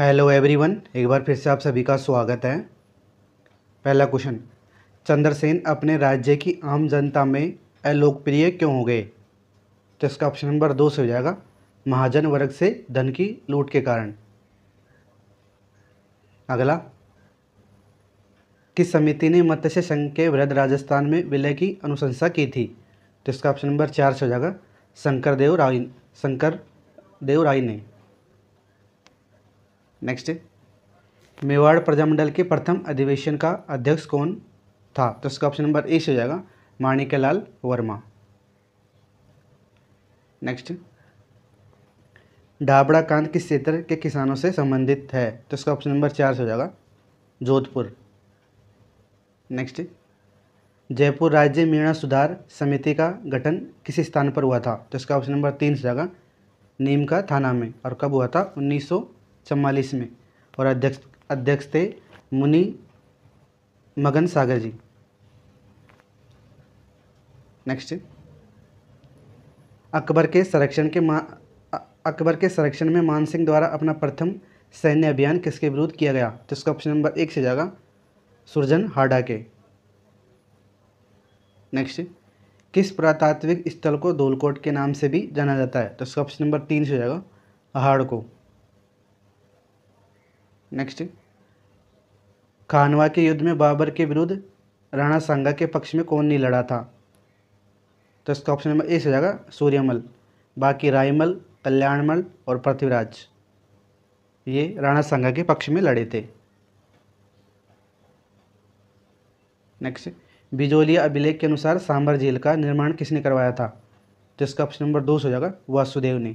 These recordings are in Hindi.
हेलो एवरीवन एक बार फिर से आप सभी का स्वागत है। पहला क्वेश्चन चंद्रसेन अपने राज्य की आम जनता में अलोकप्रिय क्यों हो गए? तो इसका ऑप्शन नंबर दो से हो जाएगा, महाजन वर्ग से धन की लूट के कारण। अगला, किस समिति ने मत्स्य संघ के वृद्ध राजस्थान में विलय की अनुशंसा की थी? तो इसका ऑप्शन नंबर चार से हो जाएगा शंकर देव राय, शंकर देव राय ने। नेक्स्ट मेवाड़ प्रजामंडल के प्रथम अधिवेशन का अध्यक्ष कौन था? तो इसका ऑप्शन नंबर ए से हो जाएगा माणिक्यलाल वर्मा। नेक्स्ट ढाबड़ा कांड किस क्षेत्र के किसानों से संबंधित है? तो इसका ऑप्शन नंबर चार से हो जाएगा जोधपुर। नेक्स्ट जयपुर राज्य मीणा सुधार समिति का गठन किस स्थान पर हुआ था? तो इसका ऑप्शन नंबर तीन से जाएगा नीम का थाना में। और कब हुआ था? उन्नीस सौ चवालीस में। और अध्यक्ष अध्यक्ष थे मुनि मगन सागर जी। नेक्स्ट अकबर के संरक्षण के मा अकबर के संरक्षण में मान सिंह द्वारा अपना प्रथम सैन्य अभियान किसके विरुद्ध किया गया? तो इसका ऑप्शन नंबर एक से जाएगा, सुरजन हाडा के। नेक्स्ट किस पुरातात्विक स्थल को धोलकोट के नाम से भी जाना जाता है? तो इसका ऑप्शन नंबर तीन से हो जाएगा पहाड़ को। नेक्स्ट खानवा के युद्ध में बाबर के विरुद्ध राणा सांगा के पक्ष में कौन नहीं लड़ा था? तो इसका ऑप्शन नंबर ए से जाएगा सूर्यमल। बाकी रायमल, कल्याणमल और पृथ्वीराज। ये राणा सांगा के पक्ष में लड़े थे। नेक्स्ट बिजोलिया अभिलेख के अनुसार सांबर झील का निर्माण किसने करवाया था? तो इसका ऑप्शन नंबर दो हो जाएगा वासुदेव ने।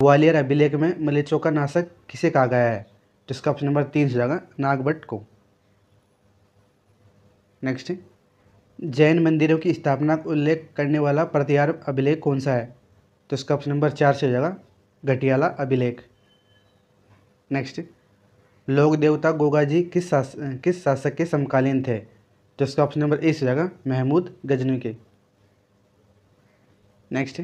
ग्वालियर अभिलेख में मलेचों का नाशक किसे कहा गया है? इसका ऑप्शन नंबर तीन से जाएगा, नागभट्ट को। नेक्स्ट जैन मंदिरों की स्थापना का उल्लेख करने वाला प्रतिहार अभिलेख कौन सा है? तो इसका ऑप्शन नंबर चार से हो जाएगा, घटियाला अभिलेख। नेक्स्ट लोक देवता गोगा जी किस शास, किस शासक के समकालीन थे? तो इसका ऑप्शन नंबर ए से जाएगा, महमूद गजनी के। नेक्स्ट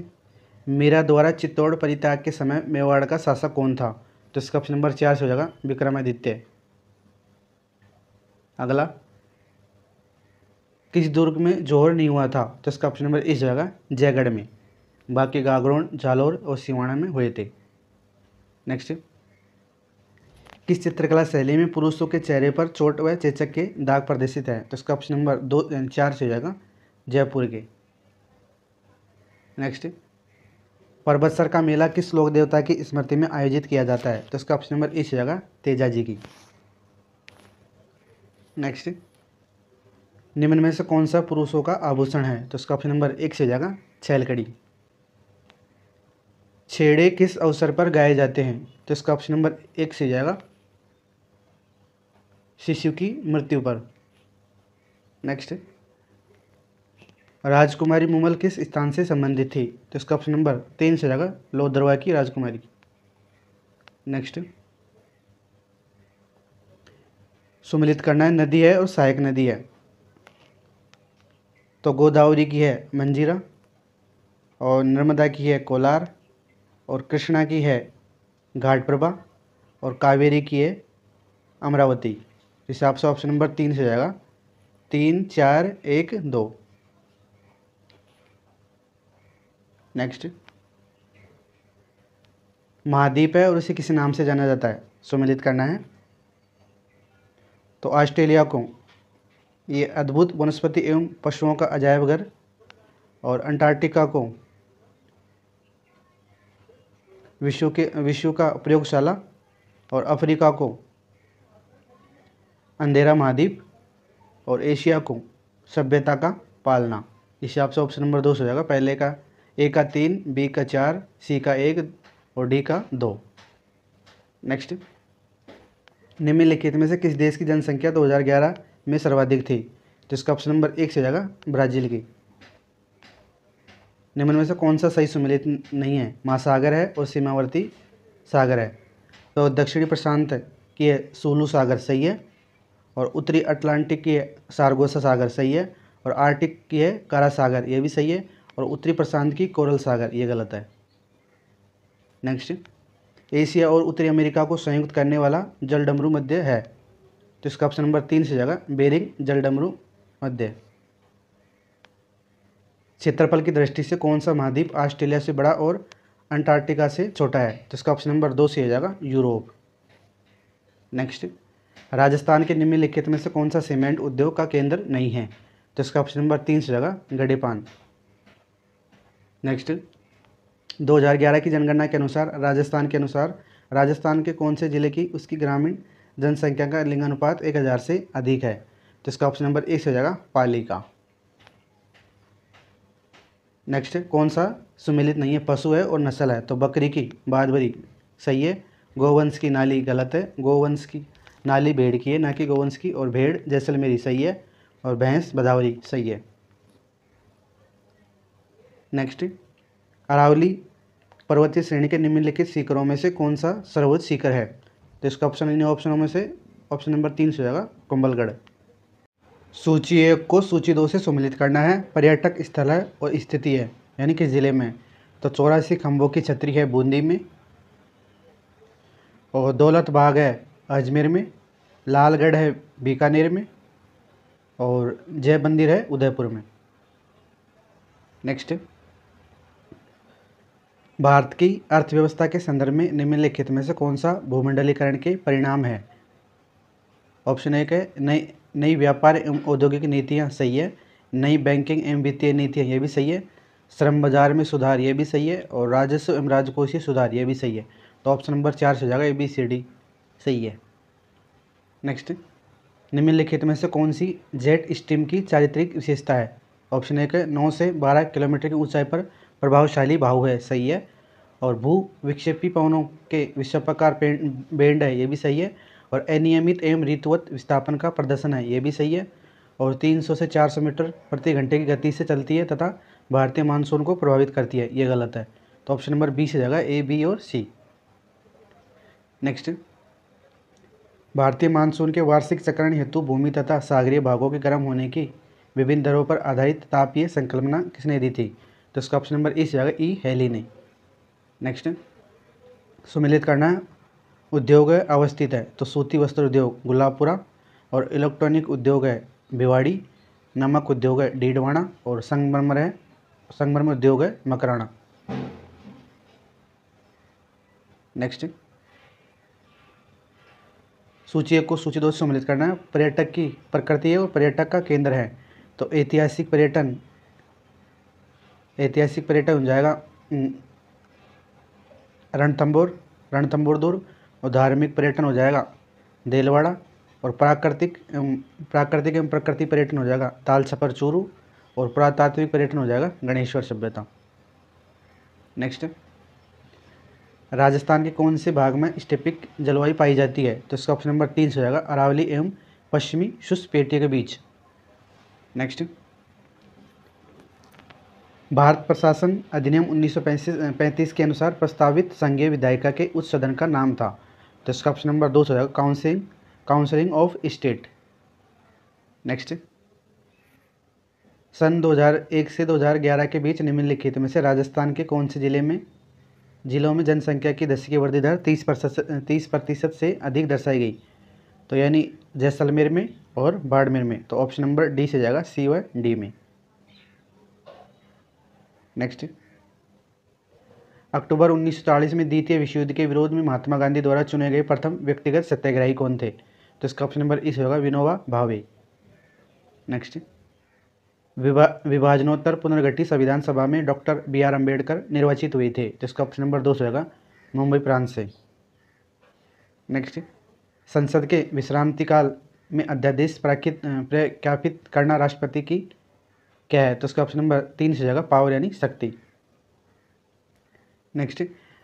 मीरा द्वारा चित्तौड़ परित्याग के समय मेवाड़ का शासक कौन था? तो इसका ऑप्शन नंबर चार से हो जाएगा, विक्रमादित्य। अगला। किस दुर्ग में जोहर नहीं हुआ था? तो इसका ऑप्शन नंबर ए से जाएगा जयगढ़ में। बाकी गागरोन, जालोर और सिवाना में हुए थे। नेक्स्ट किस चित्रकला शैली में पुरुषों के चेहरे पर चोट व चेचक के दाग प्रदर्शित है? तो इसका ऑप्शन नंबर दो, चार से हो जाएगा, जयपुर के। नेक्स्ट पर्वतसर का मेला किस लोक देवता की स्मृति में आयोजित किया जाता है? तो इसका ऑप्शन नंबर ए से जाएगा, तेजा जी की। नेक्स्ट निम्न में से कौन सा पुरुषों का आभूषण है? तो इसका ऑप्शन नंबर एक से जाएगा, छैलकड़ी। छेड़े किस अवसर पर गाए जाते हैं? तो इसका ऑप्शन नंबर एक से जाएगा, शिशु की मृत्यु पर। नेक्स्ट राजकुमारी मुमल किस स्थान से संबंधित थी? तो इसका ऑप्शन नंबर तीन से जाएगा लोहदरवा की राजकुमारी नेक्स्ट सुमिलित करना है, नदी है और सहायक नदी है। तो गोदावरी की है मंजीरा और नर्मदा की है कोलार और कृष्णा की है घाट प्रभा और कावेरी की है अमरावती। हिसाब से ऑप्शन नंबर तीन से जाएगा तीन, चार, एक, दो। नेक्स्ट महाद्वीप है और इसे किसी नाम से जाना जाता है। सुमिलित करना है। तो ऑस्ट्रेलिया को ये अद्भुत वनस्पति एवं पशुओं का अजायब घर और अंटार्कटिका को विश्व के, विश्व का प्रयोगशाला और अफ्रीका को अंधेरा महाद्वीप और एशिया को सभ्यता का पालना। इस हिसाब से ऑप्शन नंबर दो हो जाएगा। पहले का ए का तीन, बी का चार, सी का एक और डी का दो। नेक्स्ट निम्नलिखित में से किस देश की जनसंख्या 2011 में सर्वाधिक थी तो इसका ऑप्शन नंबर एक से जाएगा ब्राज़ील की? निम्न में से कौन सा सही सुमिलित नहीं है? महासागर है और सीमावर्ती सागर है। तो दक्षिणी प्रशांत की है सोलू सागर सही है और उत्तरी अटलांटिक की है सारगोसा सागर सही है और आर्टिक की है कारा सागर ये भी सही है। और उत्तरी प्रशांत की कोरल सागर, ये गलत है। नेक्स्ट एशिया और उत्तरी अमेरिका को संयुक्त करने वाला जल डमरू मध्य है। तो इसका ऑप्शन नंबर तीन से जाएगा बेरिंग जल डमरू मध्य। क्षेत्रफल की दृष्टि से कौन सा महाद्वीप ऑस्ट्रेलिया से बड़ा और अंटार्कटिका से छोटा है? तो इसका ऑप्शन नंबर दो से जाएगा, यूरोप। नेक्स्ट राजस्थान के निम्नलिखित में से कौन सा सीमेंट उद्योग का केंद्र नहीं है? तो इसका ऑप्शन नंबर तीन से जाएगा गडेपान नेक्स्ट 2011 की जनगणना के अनुसार, राजस्थान के अनुसार, राजस्थान के कौन से ज़िले की उसकी ग्रामीण जनसंख्या का लिंगानुपात एक हज़ार से अधिक है? तो इसका ऑप्शन नंबर एक से हो जाएगा पाली का नेक्स्ट कौन सा सुमिलित नहीं है? पशु है और नस्ल है। तो बकरी की बादबरी सही है। गोवंश की नाली गलत है। गोवंश की नाली भेड़ की है, ना कि गोवंश की, और भेड़ जैसलमेरी सही है, और भैंस बदावरी सही है। नेक्स्ट अरावली पर्वतीय श्रेणी के निम्नलिखित शिखरों में से कौन सा सर्वोच्च शिखर है तो इसका ऑप्शन इन ऑप्शनों में से ऑप्शन नंबर तीन से जाएगा कुंभलगढ़ सूची एक को सूची दो से सम्मिलित करना है पर्यटक स्थल है और स्थिति है यानी कि ज़िले में तो चौरासी खम्भों की छतरी है बूंदी में और दौलत बाग है अजमेर में लालगढ़ है बीकानेर में और जय मंदिर है उदयपुर में नेक्स्ट भारत की अर्थव्यवस्था के संदर्भ में निम्नलिखित में से कौन सा भूमंडलीकरण के परिणाम है? ऑप्शन एक है, नई नई व्यापार एवं औद्योगिक नीतियाँ सही है। नई बैंकिंग एवं वित्तीय नीतियाँ ये भी सही है। श्रम बाज़ार में सुधार ये भी सही है और राजस्व एवं राजकोषीय सुधार ये भी सही है। तो ऑप्शन नंबर चार से जाएगा ए बी सी डी सही है। नेक्स्ट, निम्नलिखित में से कौन सी जेट स्ट्रीम की चारित्रिक विशेषता है? ऑप्शन एक है, नौ से बारह किलोमीटर की ऊंचाई पर प्रभावशाली भाव है, सही है। और भू विक्षेपी पवनों के विश्वप्रकार बैंड है, ये भी सही है। और अनियमित एवं ऋतुवत विस्थापन का प्रदर्शन है, ये भी सही है। और 300 से 400 मीटर प्रति घंटे की गति से चलती है तथा भारतीय मानसून को प्रभावित करती है, ये गलत है। तो ऑप्शन नंबर बी से जाएगा, ए, बी और सी। नेक्स्ट। भारतीय मानसून के वार्षिक चक्रण हेतु भूमि तथा सागरीय भागों के गर्म होने की विभिन्न दरों पर आधारित तापीय संकल्पना किसने दी थी? तो इसका ऑप्शन नंबर ई से जाएगा ई हेली ने नेक्स्ट सुमिलित करना है। उद्योग है, अवस्थित है। तो सूती वस्त्र उद्योग, गुलाबपुरा। और इलेक्ट्रॉनिक उद्योग है, भिवाड़ी। नमक उद्योग है डीडवाणा और संगमरमर है, संगमरमर उद्योग है, मकराना। नेक्स्ट सूची एक को सूची दो से सम्मिलित करना है। पर्यटक की प्रकृति है और पर्यटक का केंद्र है। तो ऐतिहासिक पर्यटन ऐतिहासिक पर्यटन हो जाएगा। रणथंबोर रणथंबोर दुर्ग और धार्मिक पर्यटन हो जाएगा। देलवाड़ा, और प्राकृतिक प्राकृतिक एवं प्रकृति पर्यटन हो जाएगा। ताल छपर चूरू, और पुरातात्विक पर्यटन हो जाएगा गणेश्वर सभ्यता। नेक्स्ट राजस्थान के कौन से भाग में स्टेपिक जलवायु पाई जाती है? तो इसका ऑप्शन नंबर तीन से हो जाएगा। अरावली एवं पश्चिमी शुष्क पेटिया के बीच। नेक्स्ट भारत प्रशासन अधिनियम उन्नीस पैंतीस के अनुसार प्रस्तावित संघीय विधायिका के उच्च सदन का नाम था। तो इसका ऑप्शन नंबर दो से counselling counselling of state. Next. सन 2001 से 2011 के बीच निम्नलिखित में से राजस्थान के कौन से ज़िले में, जिलों में जनसंख्या की दस की वृद्धि दर तीस प्रतिशत तीस प्रतिशत से अधिक दर्शाई गई? तो यानी जैसलमेर में और बाड़मेर में। तो ऑप्शन नंबर डी से जाएगा, सी व डी में। नेक्स्ट अक्टूबर 1940 में द्वितीय विश्व युद्ध के विरोध में महात्मा गांधी द्वारा चुने गए प्रथम व्यक्तिगत सत्याग्रही कौन थे? तो इसका ऑप्शन नंबर इस होगा, विनोबा भावे। नेक्स्ट विभा, विभाजनोत्तर पुनर्गठित संविधान सभा में डॉक्टर बी आर अंबेडकर निर्वाचित हुए थे। तो इसका ऑप्शन नंबर दो होगा, मुंबई प्रांत से। नेक्स्ट संसद के विश्रांति काल में अध्यादेश प्रख्यापित करना राष्ट्रपति की क्या है? तो इसका ऑप्शन नंबर तीन से जाएगा पावर यानी शक्ति। नेक्स्ट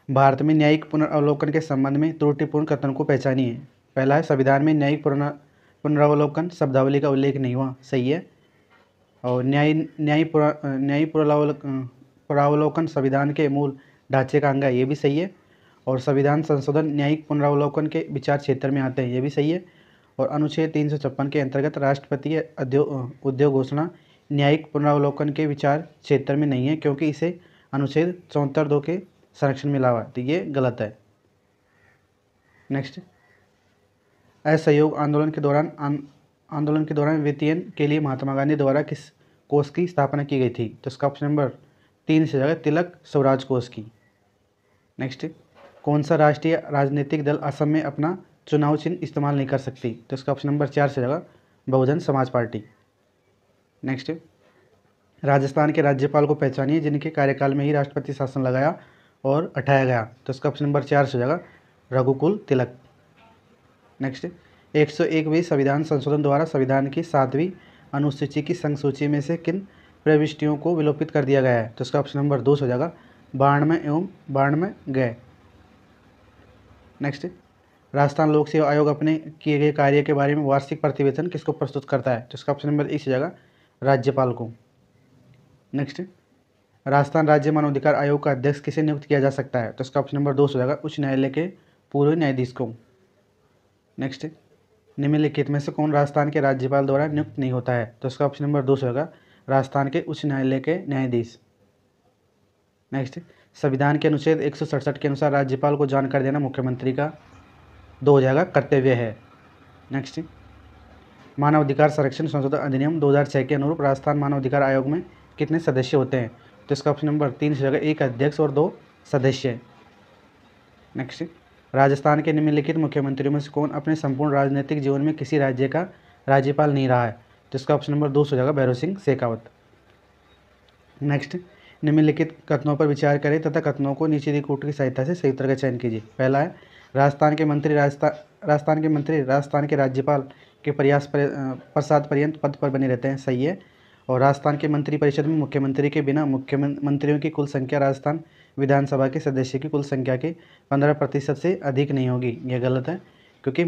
भारत में न्यायिक पुनरावलोकन के संबंध में त्रुटिपूर्ण कथन को पहचानिए। पहला है, संविधान में न्यायिक पुनरावलोकन शब्दावली का उल्लेख नहीं हुआ। सही है? और न्याय न्याय न्यायी पुनरावलोकन संविधान के मूल ढांचे का अंग है, ये भी सही है। और संविधान संशोधन न्यायिक पुनरावलोकन के विचार क्षेत्र में आते हैं, ये भी सही है। और अनुच्छेद तीन सौ छप्पन के अंतर्गत राष्ट्रपति उद्योग उद्योग घोषणा न्यायिक पुनरावलोकन के विचार क्षेत्र में नहीं है, क्योंकि इसे अनुच्छेद चौहत्तर दो के संरक्षण में लावा। तो ये गलत है। नेक्स्ट असहयोग आंदोलन के दौरान आंदोलन के दौरान वित्तीयन के लिए महात्मा गांधी द्वारा किस कोष की स्थापना की गई थी? तो इसका ऑप्शन नंबर तीन से जगह तिलक स्वराज कोष की। नेक्स्ट कौन सा राष्ट्रीय राजनीतिक दल असम में अपना चुनाव चिन्ह इस्तेमाल नहीं कर सकती? तो इसका ऑप्शन नंबर चार से जगह बहुजन समाज पार्टी। नेक्स्ट राजस्थान के राज्यपाल को पहचानिए, जिनके कार्यकाल में ही राष्ट्रपति शासन लगाया और हटाया गया। तो इसका ऑप्शन नंबर चार से जगह रघुकुल तिलक। नेक्स्ट एक सौ एकवीं संविधान संशोधन द्वारा संविधान की सातवीं अनुसूची की संघ सूची में से किन प्रविष्टियों को विलोपित कर दिया गया है? तो इसका ऑप्शन नंबर दो हो जाएगा बाणवे एवं बाणवे गए नेक्स्ट राजस्थान लोक सेवा आयोग अपने किए गए कार्य के बारे में वार्षिक प्रतिवेदन किसको प्रस्तुत करता है? तो इसका ऑप्शन नंबर एक जगह राज्यपाल को। नेक्स्ट राजस्थान राज्य मानवाधिकार आयोग का अध्यक्ष किसे नियुक्त किया जा सकता है? तो इसका ऑप्शन नंबर दो हो जाएगा उच्च न्यायालय के पूर्व न्यायाधीश को। नेक्स्ट निम्नलिखित में से कौन राजस्थान के राज्यपाल द्वारा नियुक्त नहीं होता है? तो इसका ऑप्शन नंबर दो से होगा राजस्थान के उच्च न्यायालय के न्यायाधीश। नेक्स्ट संविधान के अनुच्छेद एक सौ सड़सठ के अनुसार राज्यपाल को जानकारी देना मुख्यमंत्री का दो हो जाएगा कर्तव्य है। नेक्स्ट मानव अधिकार संरक्षण संशोधन अधिनियम 2006 के अनुरूप राजस्थान मानव अधिकार आयोग में कितने सदस्य होते हैं? तो इसका ऑप्शन नंबर तीन से जगह एक अध्यक्ष और दो सदस्य। नेक्स्ट राजस्थान के निम्नलिखित मुख्यमंत्रियों में से कौन अपने संपूर्ण राजनीतिक जीवन में किसी राज्य का राज्यपाल नहीं रहा है? तो इसका ऑप्शन नंबर दो सौ जगह भैरव सिंह शेखावत। नेक्स्ट निम्नलिखित कथनों पर विचार करें तथा कथनों को नीचे दी कूट की सहायता से सही उत्तर का चयन कीजिए। पहला है, राजस्थान के मंत्री राजस्थान राजस्थान के मंत्री, राजस्थान के राज्यपाल के प्रयास पर, प्रसाद पर्यंत पद पर बने रहते हैं सही है। और राजस्थान के मंत्रिपरिषद में मुख्यमंत्री के बिना मुख्यमंत्रियों की कुल संख्या राजस्थान विधानसभा के सदस्य की कुल संख्या के पंद्रह प्रतिशत से अधिक नहीं होगी। यह गलत है क्योंकि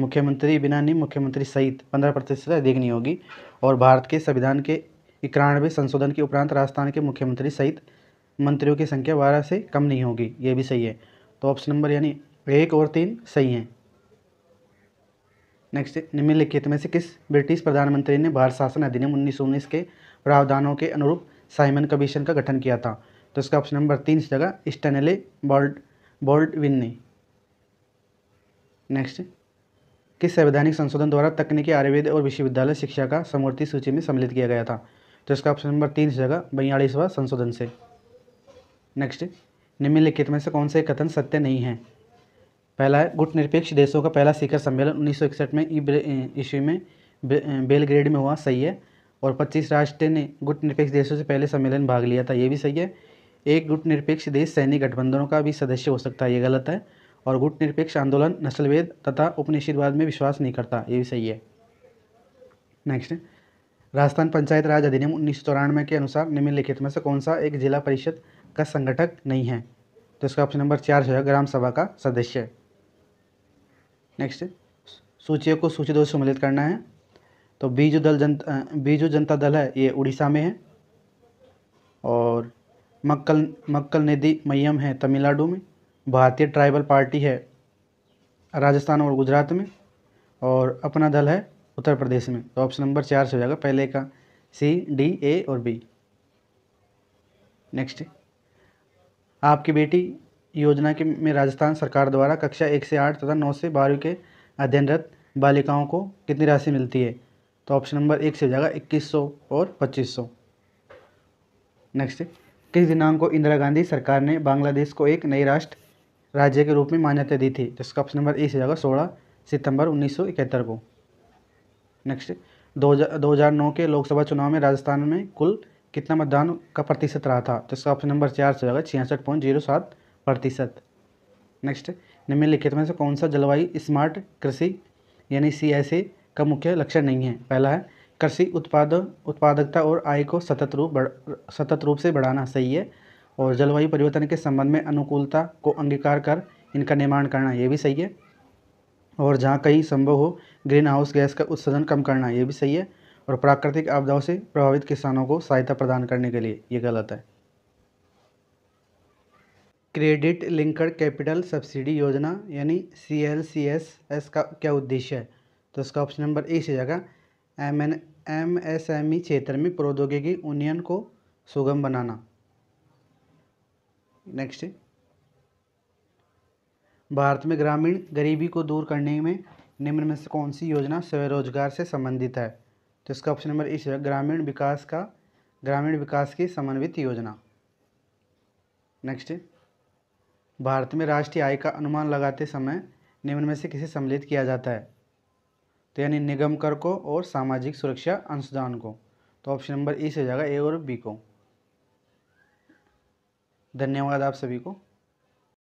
मुख्यमंत्री बिना नहीं मुख्यमंत्री सहित पंद्रह प्रतिशत से अधिक नहीं होगी। और भारत के संविधान के इक्यानवे संशोधन के उपरांत राजस्थान के मुख्यमंत्री सहित मंत्रियों की संख्या बारह से कम नहीं होगी। ये भी सही है। तो ऑप्शन नंबर यानी एक और तीन सही हैं। नेक्स्ट निम्नलिखित में से किस ब्रिटिश प्रधानमंत्री ने भारत शासन अधिनियम उन्नीस सौ उन्नीस के प्रावधानों के अनुरूप साइमन कमीशन का गठन किया था? तो इसका ऑप्शन नंबर तीन से जगह स्टेनले बॉल्ड बोल्ड विन ने। नेक्स्ट किस संवैधानिक संशोधन द्वारा तकनीकी आयुर्वेद और विश्वविद्यालय शिक्षा का समूर्ति सूची में सम्मिलित किया गया था? तो इसका ऑप्शन नंबर तीन जगह, बयालीसवा संशोधन से। नेक्स्ट निम्नलिखित में से कौन से कथन सत्य नहीं है? पहला है गुट निरपेक्ष देशों का पहला शिखर सम्मेलन उन्नीस सौ इकसठ में ई ईस्वी में बेलग्रेड में हुआ, सही है। और 25 राष्ट्र ने गुट निरपेक्ष देशों से पहले सम्मेलन भाग लिया था, ये भी सही है। एक गुट निरपेक्ष देश सैनिक गठबंधनों का भी सदस्य हो सकता है, ये गलत है। और गुट निरपेक्ष आंदोलन नस्लवेद तथा उपनिषदवाद में विश्वास नहीं करता, ये भी सही है। नेक्स्ट राजस्थान पंचायत राज अधिनियम उन्नीस के अनुसार निम्नलिखित में से कौन सा एक जिला परिषद का संगठक नहीं है? तो इसका ऑप्शन नंबर चार जो है, ग्राम सभा का सदस्य। नेक्स्ट सूचियों को सूची दो सम्मिलित करना है। तो बीजू दल जनता बीजू जनता दल है, ये उड़ीसा में है। और मक्कल मक्कल नदी मयम है तमिलनाडु में। भारतीय ट्राइबल पार्टी है राजस्थान और गुजरात में। और अपना दल है उत्तर प्रदेश में। तो ऑप्शन नंबर चार से हो जाएगा, पहले का सी, डी, ए और बी। नेक्स्ट आपकी बेटी योजना के में राजस्थान सरकार द्वारा कक्षा एक से आठ तथा नौ से बारहवीं के अध्ययनरत बालिकाओं को कितनी राशि मिलती है? तो ऑप्शन नंबर एक से हो जाएगा इक्कीस सौ और पच्चीस सौ। नेक्स्ट किस दिनांक को इंदिरा गांधी सरकार ने बांग्लादेश को एक नई राष्ट्र राज्य के रूप में मान्यता दी थी? जिसका ऑप्शन नंबर ए से जाएगा सोलह सितंबर उन्नीस सौ इकहत्तर को। नेक्स्ट दो हज़ार नौ के लोकसभा चुनाव में राजस्थान में कुल कितना मतदान का प्रतिशत रहा था? इसका ऑप्शन नंबर चार से जाएगा छियासठ पॉइंट ज़ीरो सात प्रतिशत। नेक्स्ट निम्नलिखित में से कौन सा जलवायु स्मार्ट कृषि यानी सी एस का मुख्य लक्षण नहीं है? पहला है, कृषि उत्पाद, उत्पादकता और आय को सतत रूप सतत रूप से बढ़ाना सही है। और जलवायु परिवर्तन के संबंध में अनुकूलता को अंगीकार कर इनका निर्माण करना, ये भी सही है। और जहाँ कहीं संभव हो ग्रीन हाउस गैस का उत्सर्जन कम करना, ये भी सही है। और प्राकृतिक आपदाओं से प्रभावित किसानों को सहायता प्रदान करने के लिए, ये गलत है। क्रेडिट लिंकड कैपिटल सब्सिडी योजना, यानी C L C S S का क्या उद्देश्य है? तो इसका ऑप्शन नंबर ए से जाएगा। M N, M S M E क्षेत्र में प्रौद्योगिकी उन्नयन को सुगम बनाना। नेक्स्ट भारत में ग्रामीण गरीबी को दूर करने में निम्न में से कौन सी योजना स्वरोजगार से संबंधित है? तो इसका ऑप्शन नंबर इस ग्रामीण विकास का, ग्रामीण विकास की समन्वित योजना। नेक्स्ट भारत में राष्ट्रीय आय का अनुमान लगाते समय निम्न में से किसे सम्मिलित किया जाता है? तो यानी निगम कर को और सामाजिक सुरक्षा अंशदान को। तो ऑप्शन नंबर ई से हो जाएगा ए और बी को। धन्यवाद आप सभी को।